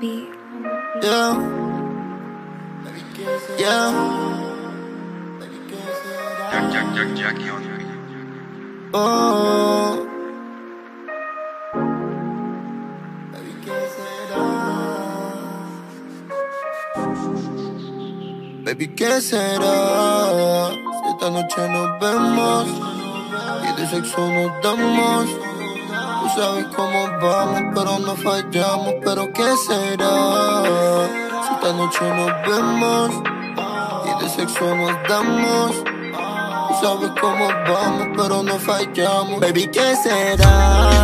beat. Yeah. Yeah. Jack, Jack, Jack, Jackie on the beat. Oh. Baby, ¿qué será? Si esta noche nos vemos y de sexo nos damos. Sabes cómo vamos, pero no fallamos. Pero ¿qué será? Si esta noche nos vemos y de sexo nos damos. Tú sabes cómo vamos, pero no fallamos. Baby, ¿qué será?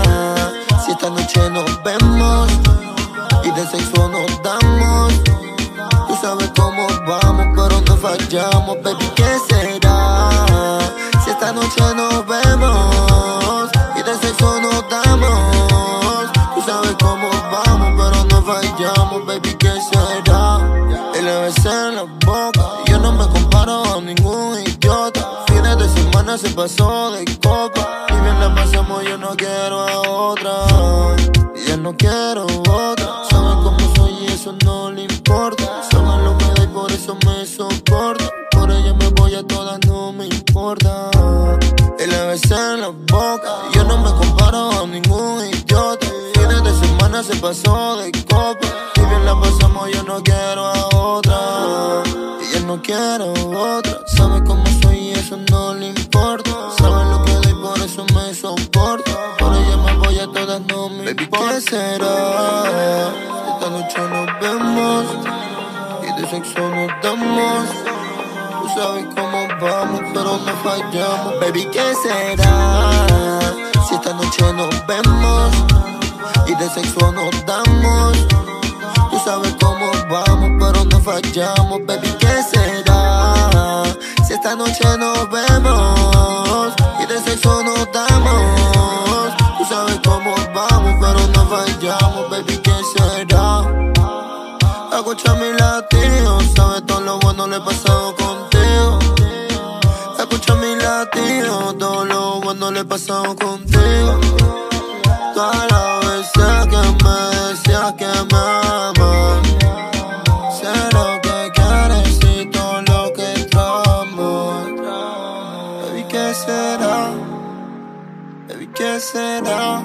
Si esta noche nos vemos y de sexo nos damos. Tú sabes cómo vamos, pero no fallamos. Baby, ¿qué será? Si esta noche nos Le besé en la boca. Yo no me comparo a ningún idiota. Fines de semana se pasó de copa. Y bien la pasamos, yo no quiero a otra. Ya no quiero otra. Saben cómo soy y eso no le importa. Saben lo que da y por eso me soporta. Por ella me voy a todas, no me importa. Y besé en la boca. Se pasó de copa. Y bien la pasamos, yo no quiero a otra. Él no quiero otra. Sabe cómo soy y eso no le importa. Sabe lo que doy, por eso me soporta. Por ella me voy a todas, no me importa. ¿Qué será? Esta noche nos vemos y de sexo nos damos. Tú sabes cómo vamos, pero no fallamos. Baby, ¿qué será? Si esta noche sexo nos damos. Tú sabes cómo vamos, pero no fallamos. Baby, ¿qué será? Si esta noche nos vemos y de sexo nos damos. Tú sabes cómo vamos, pero no fallamos. Baby, ¿qué será? Escucha mi latido, sabes todo lo bueno le he pasado contigo. Escucha mi latido, todo lo bueno le he pasado contigo. Todas las Baby, ¿qué será? Baby, ¿qué será?